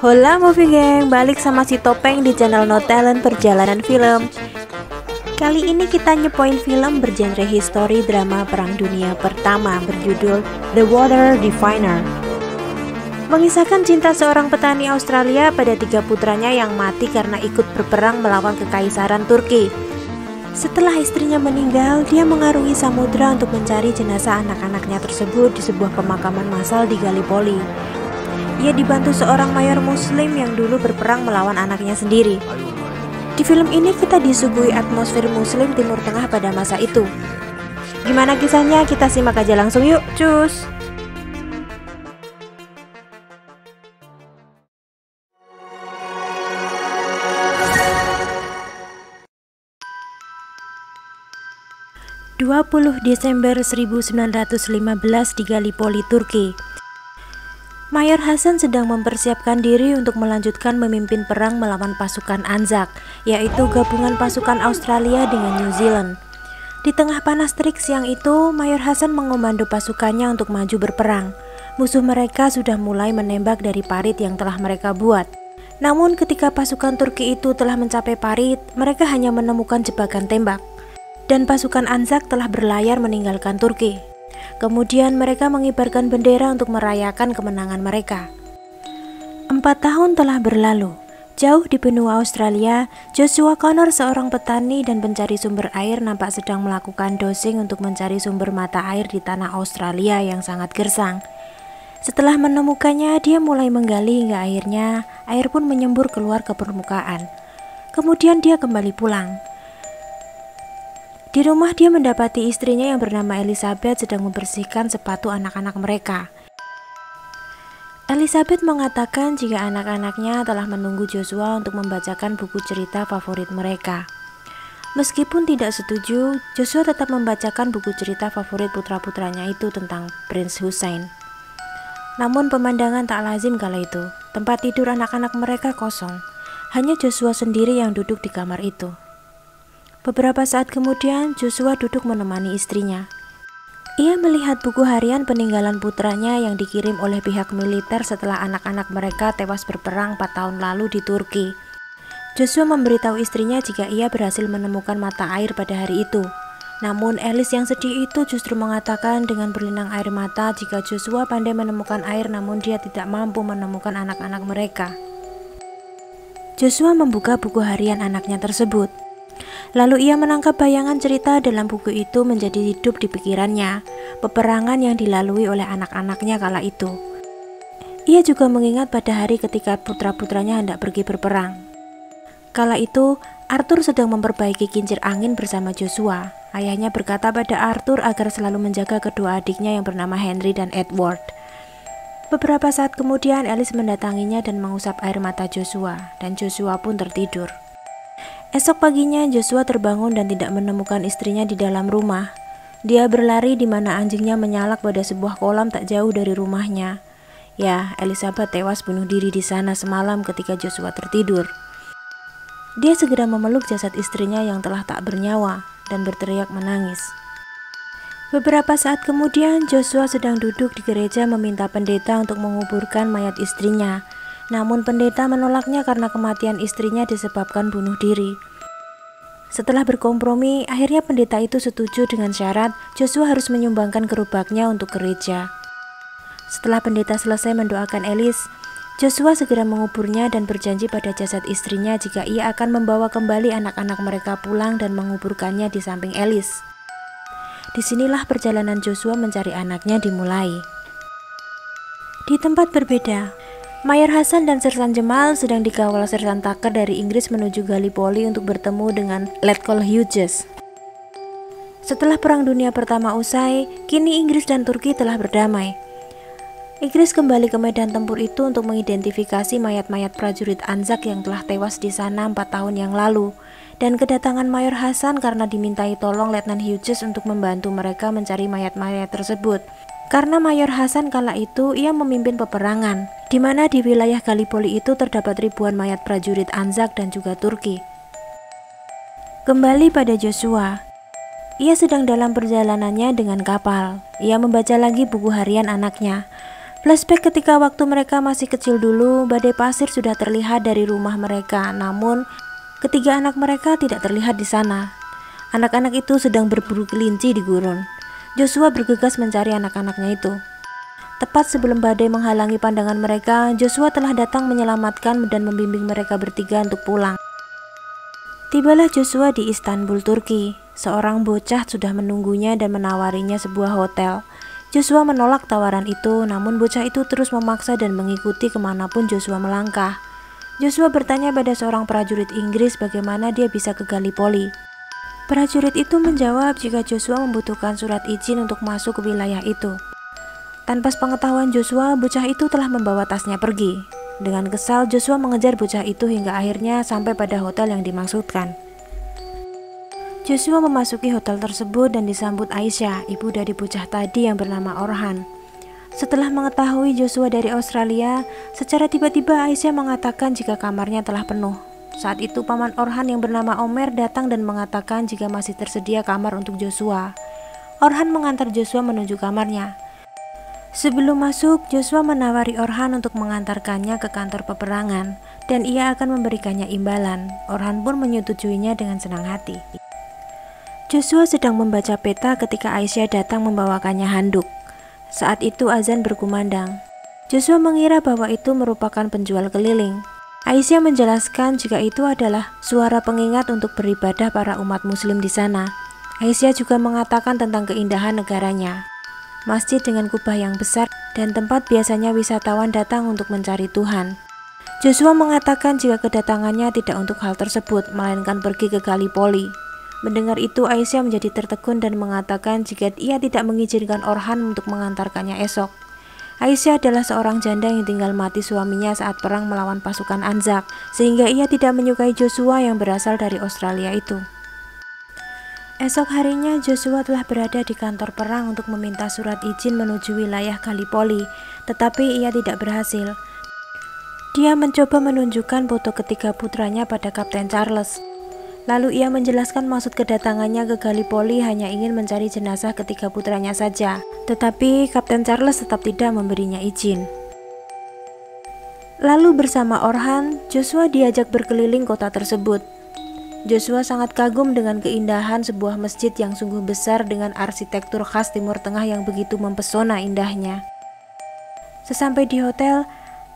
Hola Movie Gang, balik sama si Topeng di channel No Talent Perjalanan Film. Kali ini kita nyepoin film bergenre history drama Perang Dunia Pertama berjudul The Water Diviner. Mengisahkan cinta seorang petani Australia pada tiga putranya yang mati karena ikut berperang melawan kekaisaran Turki. Setelah istrinya meninggal, dia mengarungi samudera untuk mencari jenazah anak-anaknya tersebut di sebuah pemakaman massal di Gallipoli. Ia dibantu seorang mayor muslim yang dulu berperang melawan anaknya sendiri. Di film ini kita disuguhi atmosfer muslim timur tengah pada masa itu. Gimana kisahnya? Kita simak aja langsung yuk, cus! 20 Desember 1915 di Gallipoli, Turki. Mayor Hasan sedang mempersiapkan diri untuk melanjutkan memimpin perang melawan pasukan Anzac, yaitu gabungan pasukan Australia dengan New Zealand. Di tengah panas terik siang itu, Mayor Hasan mengomando pasukannya untuk maju berperang. Musuh mereka sudah mulai menembak dari parit yang telah mereka buat. Namun ketika pasukan Turki itu telah mencapai parit, mereka hanya menemukan jebakan tembak dan pasukan Anzak telah berlayar meninggalkan Turki. Kemudian mereka mengibarkan bendera untuk merayakan kemenangan mereka. Empat tahun telah berlalu. Jauh di benua Australia, Joshua Connor seorang petani dan pencari sumber air nampak sedang melakukan dosing untuk mencari sumber mata air di tanah Australia yang sangat gersang. Setelah menemukannya, dia mulai menggali hingga akhirnya air pun menyembur keluar ke permukaan. Kemudian dia kembali pulang. Di rumah dia mendapati istrinya yang bernama Elizabeth sedang membersihkan sepatu anak-anak mereka. Elizabeth mengatakan jika anak-anaknya telah menunggu Joshua untuk membacakan buku cerita favorit mereka. Meskipun tidak setuju, Joshua tetap membacakan buku cerita favorit putra-putranya itu tentang Prince Hussein. Namun pemandangan tak lazim kala itu. Tempat tidur anak-anak mereka kosong. Hanya Joshua sendiri yang duduk di kamar itu. Beberapa saat kemudian, Joshua duduk menemani istrinya. Ia melihat buku harian peninggalan putranya yang dikirim oleh pihak militer setelah anak-anak mereka tewas berperang 4 tahun lalu di Turki. Joshua memberitahu istrinya jika ia berhasil menemukan mata air pada hari itu. Namun Alice yang sedih itu justru mengatakan dengan berlinang air mata jika Joshua pandai menemukan air namun dia tidak mampu menemukan anak-anak mereka. Joshua membuka buku harian anaknya tersebut. Lalu ia menangkap bayangan cerita dalam buku itu menjadi hidup di pikirannya, peperangan yang dilalui oleh anak-anaknya kala itu. Ia juga mengingat pada hari ketika putra-putranya hendak pergi berperang. Kala itu, Arthur sedang memperbaiki kincir angin bersama Joshua. Ayahnya berkata pada Arthur agar selalu menjaga kedua adiknya yang bernama Henry dan Edward. Beberapa saat kemudian Alice mendatanginya dan mengusap air mata Joshua, dan Joshua pun tertidur. Esok paginya Joshua terbangun dan tidak menemukan istrinya di dalam rumah. Dia berlari di mana anjingnya menyalak pada sebuah kolam tak jauh dari rumahnya. Ya, Elizabeth tewas bunuh diri di sana semalam ketika Joshua tertidur. Dia segera memeluk jasad istrinya yang telah tak bernyawa dan berteriak menangis. Beberapa saat kemudian, Joshua sedang duduk di gereja meminta pendeta untuk menguburkan mayat istrinya namun pendeta menolaknya karena kematian istrinya disebabkan bunuh diri. Setelah berkompromi, akhirnya pendeta itu setuju dengan syarat Joshua harus menyumbangkan gerobaknya untuk gereja. Setelah pendeta selesai mendoakan Elis, Joshua segera menguburnya dan berjanji pada jasad istrinya jika ia akan membawa kembali anak-anak mereka pulang dan menguburkannya di samping Elis. Di sinilah perjalanan Joshua mencari anaknya dimulai. Di tempat berbeda, Mayor Hasan dan Sersan Jemal sedang dikawal Sersan Tucker dari Inggris menuju Gallipoli untuk bertemu dengan Letkol Hughes. Setelah Perang Dunia Pertama usai, kini Inggris dan Turki telah berdamai. Inggris kembali ke medan tempur itu untuk mengidentifikasi mayat-mayat prajurit Anzak yang telah tewas di sana empat tahun yang lalu, dan kedatangan Mayor Hasan karena dimintai tolong Letnan Hughes untuk membantu mereka mencari mayat-mayat tersebut. Karena Mayor Hasan kala itu ia memimpin peperangan, di mana di wilayah Gallipoli itu terdapat ribuan mayat prajurit Anzak dan juga Turki. Kembali pada Joshua, ia sedang dalam perjalanannya dengan kapal. Ia membaca lagi buku harian anaknya. Flashback ketika waktu mereka masih kecil dulu, badai pasir sudah terlihat dari rumah mereka. Namun, ketiga anak mereka tidak terlihat di sana. Anak-anak itu sedang berburu kelinci di gurun. Joshua bergegas mencari anak-anaknya itu. Tepat sebelum badai menghalangi pandangan mereka, Joshua telah datang menyelamatkan dan membimbing mereka bertiga untuk pulang. Tibalah Joshua di Istanbul, Turki. Seorang bocah sudah menunggunya dan menawarinya sebuah hotel. Joshua menolak tawaran itu, namun bocah itu terus memaksa dan mengikuti ke mana pun Joshua melangkah. Joshua bertanya pada seorang prajurit Inggris bagaimana dia bisa ke Gallipoli. Prajurit itu menjawab jika Joshua membutuhkan surat izin untuk masuk ke wilayah itu. Tanpa pengetahuan Joshua, bocah itu telah membawa tasnya pergi. Dengan kesal, Joshua mengejar bocah itu hingga akhirnya sampai pada hotel yang dimaksudkan. Joshua memasuki hotel tersebut dan disambut Aisyah, ibu dari bocah tadi yang bernama Orhan. Setelah mengetahui Joshua dari Australia, secara tiba-tiba Aisyah mengatakan jika kamarnya telah penuh. Saat itu paman Orhan yang bernama Omer datang dan mengatakan jika masih tersedia kamar untuk Joshua. Orhan mengantar Joshua menuju kamarnya. Sebelum masuk, Joshua menawari Orhan untuk mengantarkannya ke kantor peperangan dan ia akan memberikannya imbalan. Orhan pun menyetujuinya dengan senang hati. Joshua sedang membaca peta ketika Aisyah datang membawakannya handuk. Saat itu azan berkumandang. Joshua mengira bahwa itu merupakan penjual keliling. Aisyah menjelaskan jika itu adalah suara pengingat untuk beribadah para umat muslim di sana. Aisyah juga mengatakan tentang keindahan negaranya. Masjid dengan kubah yang besar dan tempat biasanya wisatawan datang untuk mencari Tuhan. Joshua mengatakan jika kedatangannya tidak untuk hal tersebut, melainkan pergi ke Gallipoli, Mendengar itu Aisyah menjadi tertegun dan mengatakan jika ia tidak mengizinkan Orhan untuk mengantarkannya esok. Aisyah adalah seorang janda yang tinggal mati suaminya saat perang melawan pasukan Anzak, sehingga ia tidak menyukai Joshua yang berasal dari Australia itu. Esok harinya Joshua telah berada di kantor perang untuk meminta surat izin menuju wilayah Gallipoli, tetapi ia tidak berhasil. Dia mencoba menunjukkan foto ketiga putranya pada Kapten Charles. Lalu ia menjelaskan maksud kedatangannya ke Gallipoli hanya ingin mencari jenazah ketiga putranya saja. Tetapi Kapten Charles tetap tidak memberinya izin. Lalu bersama Orhan, Joshua diajak berkeliling kota tersebut. Joshua sangat kagum dengan keindahan sebuah masjid yang sungguh besar dengan arsitektur khas Timur Tengah yang begitu mempesona indahnya. Sesampai di hotel,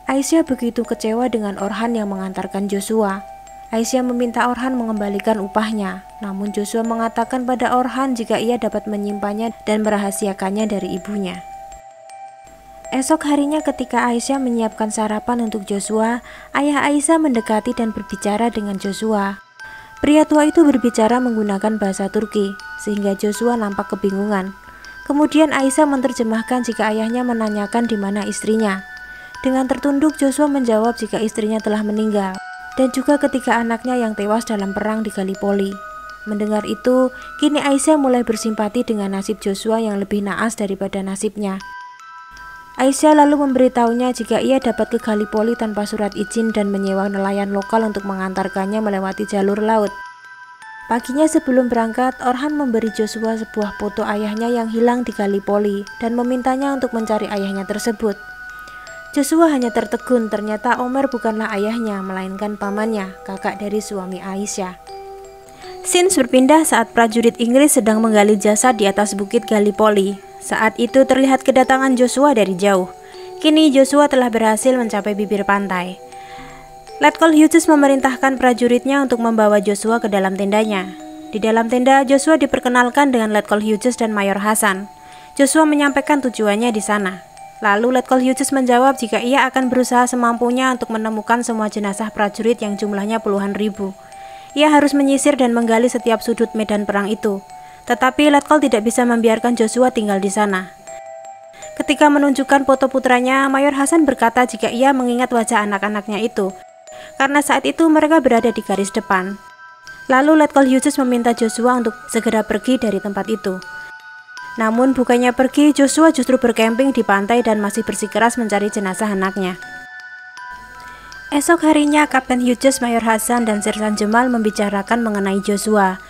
Aisyah begitu kecewa dengan Orhan yang mengantarkan Joshua. Aisyah meminta Orhan mengembalikan upahnya, namun Joshua mengatakan pada Orhan jika ia dapat menyimpannya dan merahasiakannya dari ibunya. Esok harinya ketika Aisyah menyiapkan sarapan untuk Joshua, ayah Aisyah mendekati dan berbicara dengan Joshua. Pria tua itu berbicara menggunakan bahasa Turki, sehingga Joshua nampak kebingungan. Kemudian Aisyah menerjemahkan jika ayahnya menanyakan di mana istrinya. Dengan tertunduk, Joshua menjawab jika istrinya telah meninggal dan juga ketika anaknya yang tewas dalam perang di Gallipoli. Mendengar itu, kini Aisyah mulai bersimpati dengan nasib Joshua yang lebih naas daripada nasibnya. Aisyah lalu memberitahunya jika ia dapat ke Gallipoli tanpa surat izin dan menyewa nelayan lokal untuk mengantarkannya melewati jalur laut. Paginya sebelum berangkat, Orhan memberi Joshua sebuah foto ayahnya yang hilang di Gallipoli dan memintanya untuk mencari ayahnya tersebut. Joshua hanya tertegun ternyata Omer bukanlah ayahnya melainkan pamannya, kakak dari suami Aisyah. Sins berpindah saat prajurit Inggris sedang menggali jasad di atas bukit Gallipoli. Saat itu terlihat kedatangan Joshua dari jauh. Kini Joshua telah berhasil mencapai bibir pantai. Letkol Hughes memerintahkan prajuritnya untuk membawa Joshua ke dalam tendanya. Di dalam tenda, Joshua diperkenalkan dengan Letkol Hughes dan Mayor Hasan. Joshua menyampaikan tujuannya di sana. Lalu Letkol Hughes menjawab jika ia akan berusaha semampunya untuk menemukan semua jenazah prajurit yang jumlahnya puluhan ribu. Ia harus menyisir dan menggali setiap sudut medan perang itu. Tetapi Letkol tidak bisa membiarkan Joshua tinggal di sana. Ketika menunjukkan foto putranya, Mayor Hasan berkata jika ia mengingat wajah anak-anaknya itu, karena saat itu mereka berada di garis depan. Lalu Letkol Hughes meminta Joshua untuk segera pergi dari tempat itu. Namun bukannya pergi, Joshua justru berkemping di pantai dan masih bersikeras mencari jenazah anaknya. Esok harinya, Kapten Hughes, Mayor Hasan, dan Sersan Jemal membicarakan mengenai Joshua.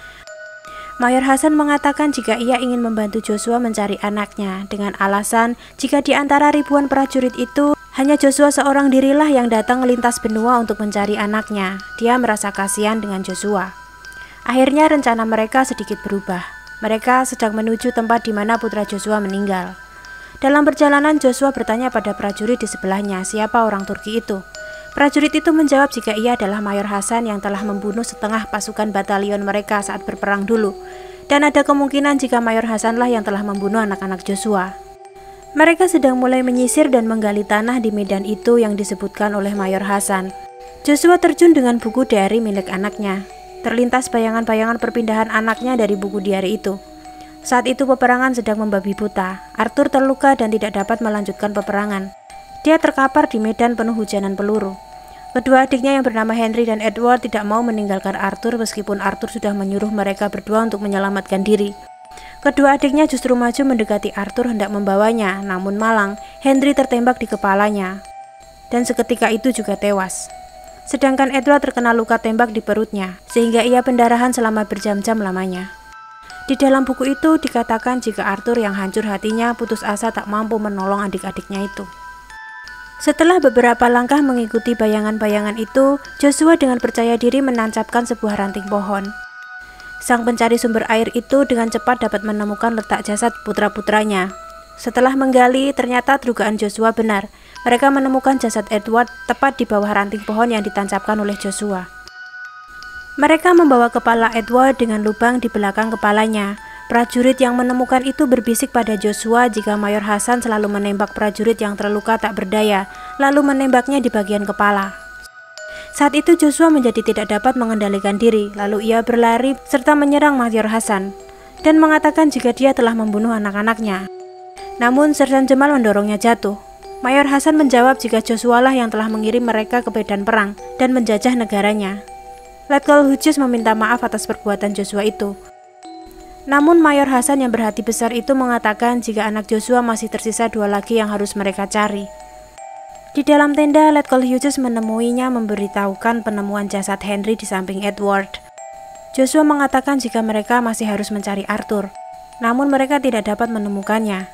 Mayor Hasan mengatakan jika ia ingin membantu Joshua mencari anaknya dengan alasan jika di antara ribuan prajurit itu hanya Joshua seorang dirilah yang datang melintas benua untuk mencari anaknya. Dia merasa kasihan dengan Joshua. Akhirnya rencana mereka sedikit berubah. Mereka sedang menuju tempat di mana putra Joshua meninggal. Dalam perjalanan Joshua bertanya pada prajurit di sebelahnya siapa orang Turki itu. Prajurit itu menjawab jika ia adalah Mayor Hasan yang telah membunuh setengah pasukan batalion mereka saat berperang dulu, dan ada kemungkinan jika Mayor Hasanlah yang telah membunuh anak-anak Joshua. Mereka sedang mulai menyisir dan menggali tanah di medan itu yang disebutkan oleh Mayor Hasan. Joshua terjun dengan buku diary milik anaknya. Terlintas bayangan-bayangan perpindahan anaknya dari buku diary itu. Saat itu peperangan sedang membabi buta. Arthur terluka dan tidak dapat melanjutkan peperangan. Dia terkapar di medan penuh hujanan peluru. Kedua adiknya yang bernama Henry dan Edward tidak mau meninggalkan Arthur meskipun Arthur sudah menyuruh mereka berdua untuk menyelamatkan diri. Kedua adiknya justru maju mendekati Arthur hendak membawanya, namun malang, Henry tertembak di kepalanya. Dan seketika itu juga tewas. Sedangkan Edward terkena luka tembak di perutnya, sehingga ia pendarahan selama berjam-jam lamanya. Di dalam buku itu dikatakan jika Arthur yang hancur hatinya putus asa tak mampu menolong adik-adiknya itu. Setelah beberapa langkah mengikuti bayangan-bayangan itu, Joshua dengan percaya diri menancapkan sebuah ranting pohon. Sang pencari sumber air itu dengan cepat dapat menemukan letak jasad putra-putranya. Setelah menggali, ternyata dugaan Joshua benar. Mereka menemukan jasad Edward tepat di bawah ranting pohon yang ditancapkan oleh Joshua. Mereka membawa kepala Edward dengan lubang di belakang kepalanya. Prajurit yang menemukan itu berbisik pada Joshua jika Mayor Hasan selalu menembak prajurit yang terluka tak berdaya, lalu menembaknya di bagian kepala. Saat itu Joshua menjadi tidak dapat mengendalikan diri, lalu ia berlari serta menyerang Mayor Hasan dan mengatakan jika dia telah membunuh anak-anaknya. Namun Sersan Jemal mendorongnya jatuh. Mayor Hasan menjawab jika Joshua lah yang telah mengirim mereka ke medan perang dan menjajah negaranya. Letkol Hughes meminta maaf atas perbuatan Joshua itu, namun Mayor Hasan yang berhati besar itu mengatakan jika anak Joshua masih tersisa dua lagi yang harus mereka cari. Di dalam tenda, Letkol Hughes menemuinya memberitahukan penemuan jasad Henry di samping Edward. Joshua mengatakan jika mereka masih harus mencari Arthur, namun mereka tidak dapat menemukannya.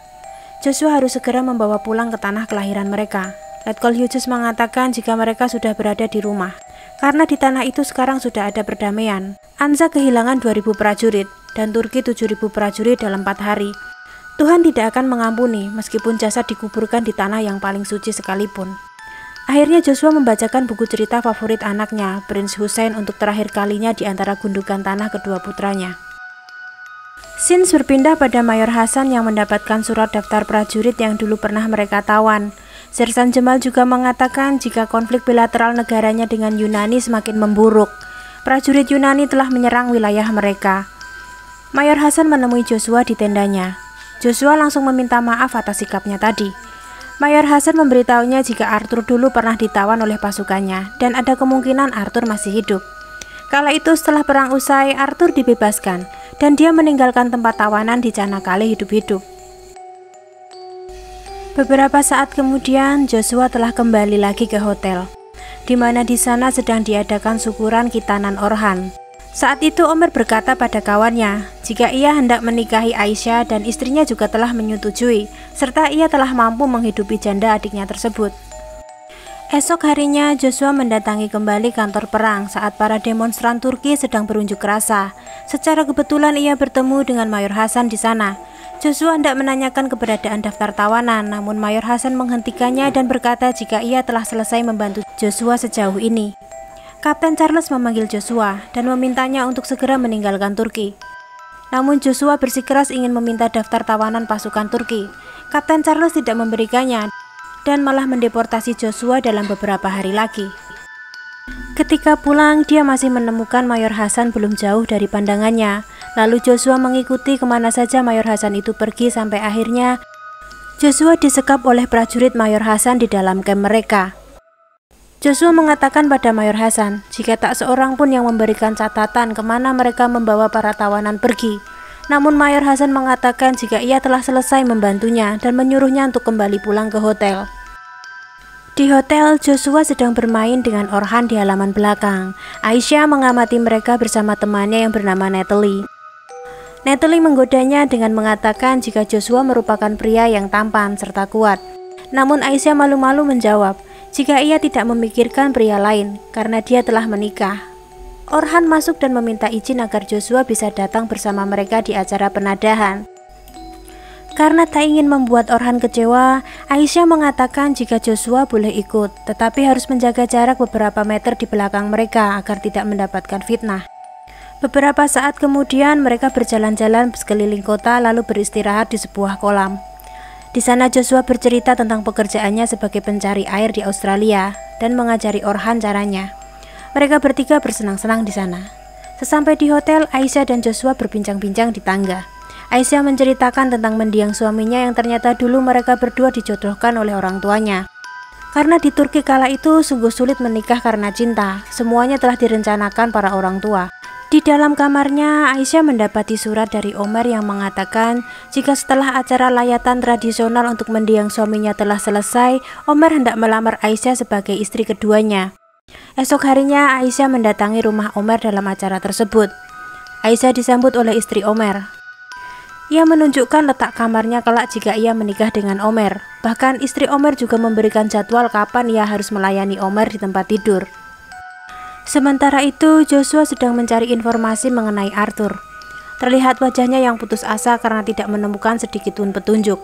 Joshua harus segera membawa pulang ke tanah kelahiran mereka. Letkol Hughes mengatakan jika mereka sudah berada di rumah, karena di tanah itu sekarang sudah ada perdamaian. Anza kehilangan 2000 prajurit, dan Turki 7.000 prajurit dalam 4 hari. Tuhan tidak akan mengampuni meskipun jasad dikuburkan di tanah yang paling suci sekalipun. Akhirnya Joshua membacakan buku cerita favorit anaknya, Prince Hussein untuk terakhir kalinya di antara gundukan tanah kedua putranya. Sins berpindah pada Mayor Hasan yang mendapatkan surat daftar prajurit yang dulu pernah mereka tawan. Sersan Jemal juga mengatakan jika konflik bilateral negaranya dengan Yunani semakin memburuk. Prajurit Yunani telah menyerang wilayah mereka. Mayor Hasan menemui Joshua di tendanya. Joshua langsung meminta maaf atas sikapnya tadi. Mayor Hasan memberitahunya jika Arthur dulu pernah ditawan oleh pasukannya dan ada kemungkinan Arthur masih hidup. Kala itu setelah perang usai, Arthur dibebaskan dan dia meninggalkan tempat tawanan di Canakale hidup-hidup. Beberapa saat kemudian, Joshua telah kembali lagi ke hotel, di mana di sana sedang diadakan syukuran Kitanan Orhan. Saat itu Omer berkata pada kawannya, jika ia hendak menikahi Aisyah dan istrinya juga telah menyetujui, serta ia telah mampu menghidupi janda adiknya tersebut. Esok harinya, Joshua mendatangi kembali kantor perang saat para demonstran Turki sedang berunjuk rasa. Secara kebetulan ia bertemu dengan Mayor Hasan di sana. Joshua hendak menanyakan keberadaan daftar tawanan, namun Mayor Hasan menghentikannya dan berkata jika ia telah selesai membantu Joshua sejauh ini. Kapten Charles memanggil Joshua dan memintanya untuk segera meninggalkan Turki. Namun Joshua bersikeras ingin meminta daftar tawanan pasukan Turki. Kapten Charles tidak memberikannya dan malah mendeportasi Joshua dalam beberapa hari lagi. Ketika pulang, dia masih menemukan Mayor Hasan belum jauh dari pandangannya. Lalu Joshua mengikuti ke mana saja Mayor Hasan itu pergi sampai akhirnya Joshua disekap oleh prajurit Mayor Hasan di dalam kamp mereka. Joshua mengatakan pada Mayor Hasan, jika tak seorang pun yang memberikan catatan ke mana mereka membawa para tawanan pergi. Namun Mayor Hasan mengatakan jika ia telah selesai membantunya dan menyuruhnya untuk kembali pulang ke hotel. Di hotel, Joshua sedang bermain dengan Orhan di halaman belakang. Aisyah mengamati mereka bersama temannya yang bernama Natalie. Natalie menggodanya dengan mengatakan jika Joshua merupakan pria yang tampan serta kuat. Namun Aisyah malu-malu menjawab, jika ia tidak memikirkan pria lain karena dia telah menikah. Orhan masuk dan meminta izin agar Joshua bisa datang bersama mereka di acara penadahan. Karena tak ingin membuat Orhan kecewa, Aisyah mengatakan jika Joshua boleh ikut, tetapi harus menjaga jarak beberapa meter di belakang mereka agar tidak mendapatkan fitnah. Beberapa saat kemudian mereka berjalan-jalan sekeliling kota lalu beristirahat di sebuah kolam. Di sana Joshua bercerita tentang pekerjaannya sebagai pencari air di Australia dan mengajari Orhan caranya. Mereka bertiga bersenang-senang di sana. Sesampai di hotel, Aisyah dan Joshua berbincang-bincang di tangga. Aisyah menceritakan tentang mendiang suaminya yang ternyata dulu mereka berdua dijodohkan oleh orang tuanya. Karena di Turki kala itu sungguh sulit menikah karena cinta, semuanya telah direncanakan para orang tua. Di dalam kamarnya, Aisyah mendapati surat dari Omar yang mengatakan jika setelah acara layatan tradisional untuk mendiang suaminya telah selesai, Omar hendak melamar Aisyah sebagai istri keduanya. Esok harinya, Aisyah mendatangi rumah Omar dalam acara tersebut. Aisyah disambut oleh istri Omar. Ia menunjukkan letak kamarnya kelak jika ia menikah dengan Omer. Bahkan istri Omer juga memberikan jadwal kapan ia harus melayani Omer di tempat tidur. Sementara itu, Joshua sedang mencari informasi mengenai Arthur. Terlihat wajahnya yang putus asa karena tidak menemukan sedikitpun petunjuk.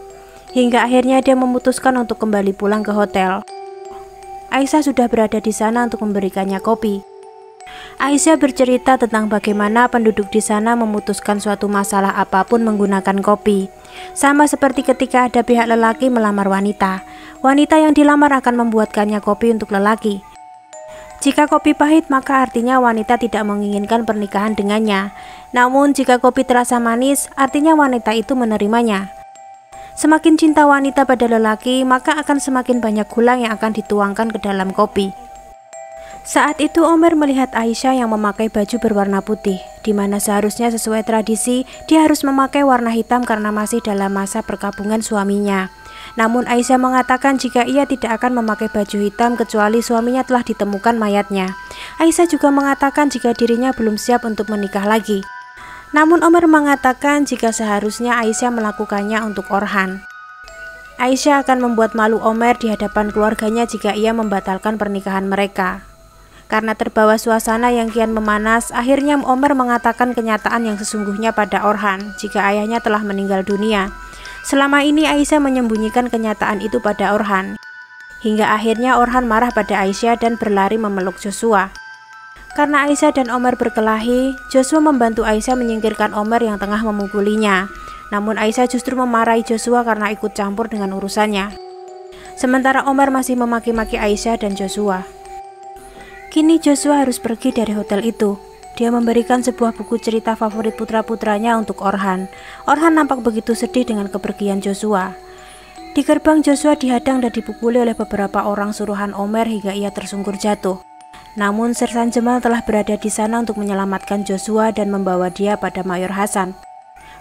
Hingga akhirnya dia memutuskan untuk kembali pulang ke hotel. Aisyah sudah berada di sana untuk memberikannya kopi. Aisyah bercerita tentang bagaimana penduduk di sana memutuskan suatu masalah apa pun menggunakan kopi. Sama seperti ketika ada pihak lelaki melamar wanita. Wanita yang dilamar akan membuatkannya kopi untuk lelaki. Jika kopi pahit, maka artinya wanita tidak menginginkan pernikahan dengannya. Namun, jika kopi terasa manis, artinya wanita itu menerimanya. Semakin cinta wanita pada lelaki, maka akan semakin banyak gula yang akan dituangkan ke dalam kopi. Saat itu Omer melihat Aisyah yang memakai baju berwarna putih, di mana seharusnya sesuai tradisi dia harus memakai warna hitam karena masih dalam masa perkabungan suaminya. Namun Aisyah mengatakan jika ia tidak akan memakai baju hitam kecuali suaminya telah ditemukan mayatnya. Aisyah juga mengatakan jika dirinya belum siap untuk menikah lagi. Namun Omar mengatakan jika seharusnya Aisyah melakukannya untuk Orhan. Aisyah akan membuat malu Omer di hadapan keluarganya jika ia membatalkan pernikahan mereka. Karena terbawa suasana yang kian memanas, akhirnya Omer mengatakan kenyataan yang sesungguhnya pada Orhan jika ayahnya telah meninggal dunia. Selama ini Aisyah menyembunyikan kenyataan itu pada Orhan. Hingga akhirnya Orhan marah pada Aisyah dan berlari memeluk Joshua. Karena Aisyah dan Omar berkelahi, Joshua membantu Aisyah menyingkirkan Omar yang tengah memukulinya. Namun Aisyah justru memarahi Joshua karena ikut campur dengan urusannya. Sementara Omar masih memaki-maki Aisyah dan Joshua. Kini Joshua harus pergi dari hotel itu. Dia memberikan sebuah buku cerita favorit putra-putranya untuk Orhan. Orhan nampak begitu sedih dengan kepergian Joshua. Di gerbang Joshua dihadang dan dipukuli oleh beberapa orang suruhan Omer hingga ia tersungkur jatuh. Namun Sersan Jemal telah berada di sana untuk menyelamatkan Joshua dan membawa dia pada Mayor Hasan.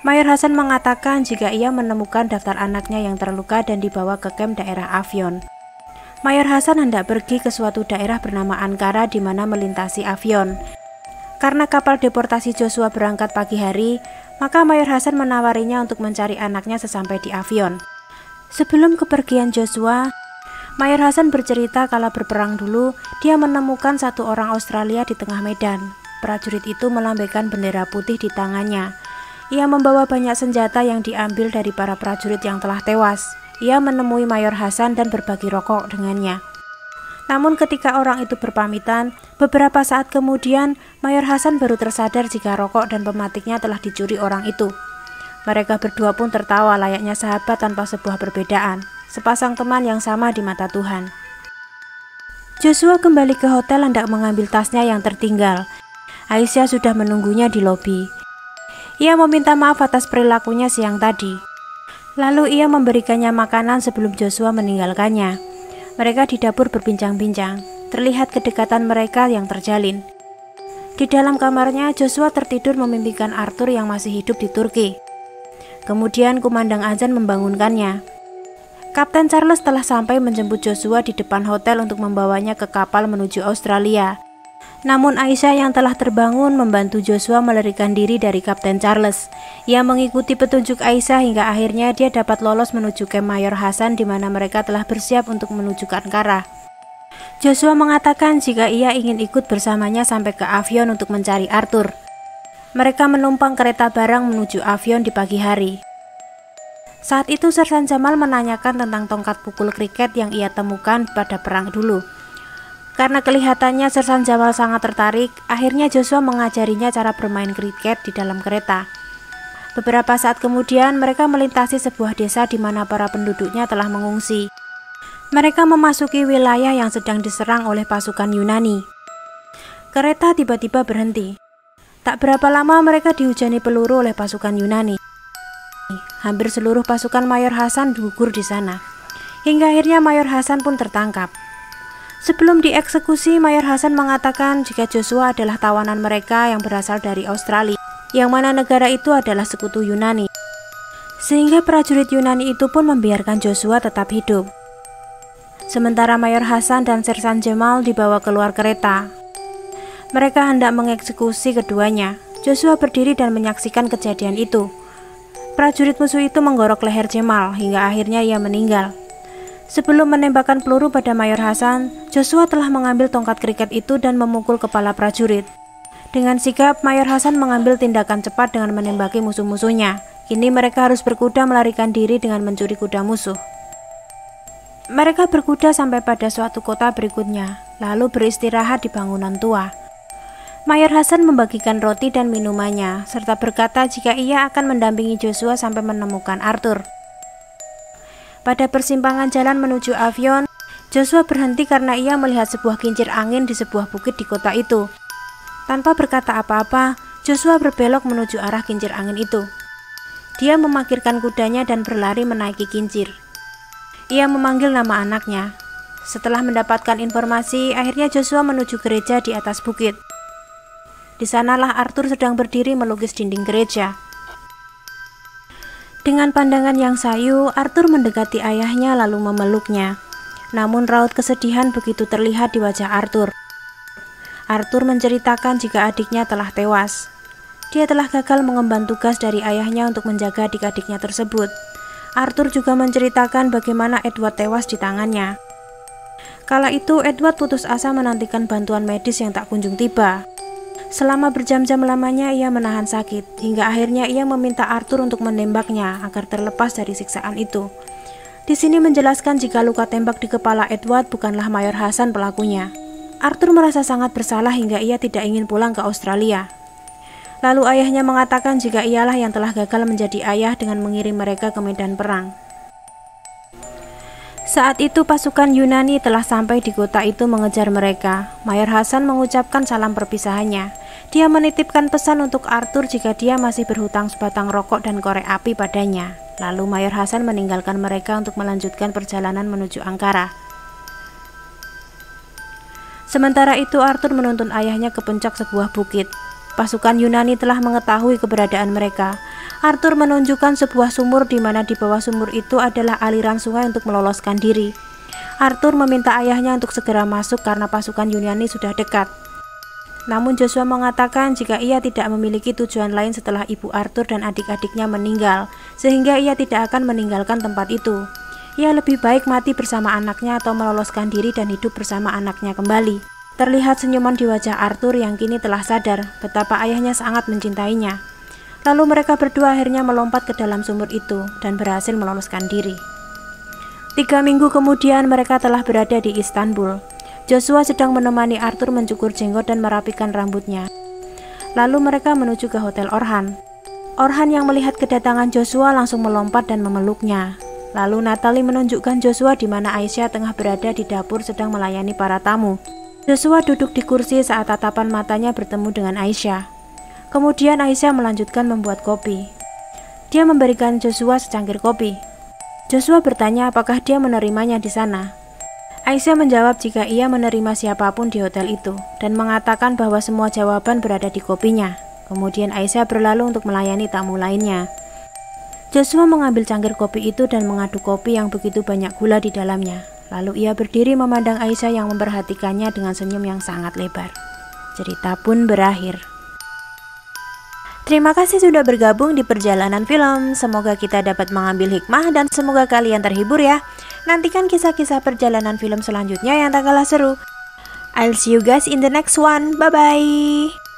Mayor Hasan mengatakan jika ia menemukan daftar anaknya yang terluka dan dibawa ke kem daerah Avion. Mayor Hasan hendak pergi ke suatu daerah bernama Ankara di mana melintasi Avion. Karena kapal deportasi Joshua berangkat pagi hari, maka Mayor Hasan menawarinya untuk mencari anaknya sesampai di Avion. Sebelum kepergian Joshua, Mayor Hasan bercerita kalau berperang dulu, dia menemukan satu orang Australia di tengah medan. Prajurit itu melambaikan bendera putih di tangannya. Ia membawa banyak senjata yang diambil dari para prajurit yang telah tewas. Ia menemui Mayor Hasan dan berbagi rokok dengannya. Namun ketika orang itu berpamitan, beberapa saat kemudian Mayor Hasan baru tersadar jika rokok dan pematiknya telah dicuri orang itu. Mereka berdua pun tertawa layaknya sahabat tanpa sebuah perbedaan, sepasang teman yang sama di mata Tuhan. Joshua kembali ke hotel hendak mengambil tasnya yang tertinggal. Aisyah sudah menunggunya di lobi. Ia meminta maaf atas perilakunya siang tadi. Lalu ia memberikannya makanan sebelum Joshua meninggalkannya. Mereka di dapur berbincang-bincang. Terlihat kedekatan mereka yang terjalin. Di dalam kamarnya, Joshua tertidur memimpikan Arthur yang masih hidup di Turki. Kemudian kumandang azan membangunkannya. Kapten Charles telah sampai menjemput Joshua di depan hotel untuk membawanya ke kapal menuju Australia. Namun Aisyah yang telah terbangun membantu Joshua melarikan diri dari Kapten Charles. Ia mengikuti petunjuk Aisyah hingga akhirnya dia dapat lolos menuju ke Mayor Hasan di mana mereka telah bersiap untuk menuju ke Ankara. Joshua mengatakan jika ia ingin ikut bersamanya sampai ke Avion untuk mencari Arthur. Mereka menumpang kereta barang menuju Avion di pagi hari. Saat itu Sersan Jamal menanyakan tentang tongkat pukul kriket yang ia temukan pada perang dulu. Karena kelihatannya Sersan Jamal sangat tertarik, akhirnya Joshua mengajarinya cara bermain kriket di dalam kereta. Beberapa saat kemudian, mereka melintasi sebuah desa di mana para penduduknya telah mengungsi. Mereka memasuki wilayah yang sedang diserang oleh pasukan Yunani. Kereta tiba-tiba berhenti. Tak berapa lama mereka dihujani peluru oleh pasukan Yunani. Hampir seluruh pasukan Mayor Hasan gugur di sana. Hingga akhirnya Mayor Hasan pun tertangkap. Sebelum dieksekusi, Mayor Hasan mengatakan jika Joshua adalah tawanan mereka yang berasal dari Australia, yang mana negara itu adalah sekutu Yunani. Sehingga prajurit Yunani itu pun membiarkan Joshua tetap hidup. Sementara Mayor Hasan dan Sersan Jamal dibawa keluar kereta. Mereka hendak mengeksekusi keduanya. Joshua berdiri dan menyaksikan kejadian itu. Prajurit musuh itu menggorok leher Jamal hingga akhirnya ia meninggal. Sebelum menembakkan peluru pada Mayor Hasan, Joshua telah mengambil tongkat kriket itu dan memukul kepala prajurit. Dengan sigap, Mayor Hasan mengambil tindakan cepat dengan menembaki musuh-musuhnya. Kini mereka harus berkuda melarikan diri dengan mencuri kuda musuh. Mereka berkuda sampai pada suatu kota berikutnya, lalu beristirahat di bangunan tua. Mayor Hasan membagikan roti dan minumannya, serta berkata jika ia akan mendampingi Joshua sampai menemukan Arthur. Pada persimpangan jalan menuju Avion, Joshua berhenti karena ia melihat sebuah kincir angin di sebuah bukit di kota itu. Tanpa berkata apa-apa, Joshua berbelok menuju arah kincir angin itu. Dia memakirkan kudanya dan berlari menaiki kincir. Ia memanggil nama anaknya. Setelah mendapatkan informasi, akhirnya Joshua menuju gereja di atas bukit. Di sanalah Arthur sedang berdiri melukis dinding gereja. Dengan pandangan yang sayu, Arthur mendekati ayahnya lalu memeluknya. Namun raut kesedihan begitu terlihat di wajah Arthur. Arthur menceritakan jika adiknya telah tewas. Dia telah gagal mengemban tugas dari ayahnya untuk menjaga adik-adiknya tersebut. Arthur juga menceritakan bagaimana Edward tewas di tangannya. Kala itu, Edward putus asa menantikan bantuan medis yang tak kunjung tiba. Selama berjam-jam lamanya ia menahan sakit, hingga akhirnya ia meminta Arthur untuk menembaknya agar terlepas dari siksaan itu. Di sini menjelaskan jika luka tembak di kepala Edward bukanlah Mayor Hasan pelakunya. Arthur merasa sangat bersalah hingga ia tidak ingin pulang ke Australia. Lalu ayahnya mengatakan jika ialah yang telah gagal menjadi ayah dengan mengirim mereka ke medan perang. Saat itu pasukan Yunani telah sampai di kota itu mengejar mereka. Mayor Hasan mengucapkan salam perpisahannya. Dia menitipkan pesan untuk Arthur jika dia masih berhutang sebatang rokok dan korek api padanya. Lalu Mayor Hasan meninggalkan mereka untuk melanjutkan perjalanan menuju Ankara. Sementara itu Arthur menuntun ayahnya ke puncak sebuah bukit. Pasukan Yunani telah mengetahui keberadaan mereka. Arthur menunjukkan sebuah sumur di mana di bawah sumur itu adalah aliran sungai untuk meloloskan diri. Arthur meminta ayahnya untuk segera masuk karena pasukan Yunani sudah dekat. Namun Joshua mengatakan jika ia tidak memiliki tujuan lain setelah ibu Arthur dan adik-adiknya meninggal, sehingga ia tidak akan meninggalkan tempat itu. Ia lebih baik mati bersama anaknya atau meloloskan diri dan hidup bersama anaknya kembali. Terlihat senyuman di wajah Arthur yang kini telah sadar betapa ayahnya sangat mencintainya. Lalu mereka berdua akhirnya melompat ke dalam sumur itu dan berhasil meloloskan diri. Tiga minggu kemudian mereka telah berada di Istanbul. Joshua sedang menemani Arthur mencukur jenggot dan merapikan rambutnya. Lalu mereka menuju ke Hotel Orhan. Orhan yang melihat kedatangan Joshua langsung melompat dan memeluknya. Lalu Natalie menunjukkan Joshua di mana Aisyah tengah berada di dapur sedang melayani para tamu. Joshua duduk di kursi saat tatapan matanya bertemu dengan Aisyah. Kemudian Aisyah melanjutkan membuat kopi. Dia memberikan Joshua secangkir kopi. Joshua bertanya apakah dia menerimanya di sana. Aisyah menjawab jika ia menerima siapa pun di hotel itu dan mengatakan bahwa semua jawaban berada di kopinya. Kemudian Aisyah berlalu untuk melayani tamu lainnya. Joshua mengambil cangkir kopi itu dan mengaduk kopi yang begitu banyak gula di dalamnya. Lalu ia berdiri memandang Aisyah yang memperhatikannya dengan senyum yang sangat lebar. cerita pun berakhir. Terima kasih sudah bergabung di perjalanan film. Semoga kita dapat mengambil hikmah dan semoga kalian terhibur ya. Nantikan kisah-kisah perjalanan film selanjutnya yang tak kalah seru. I'll see you guys in the next one. Bye bye.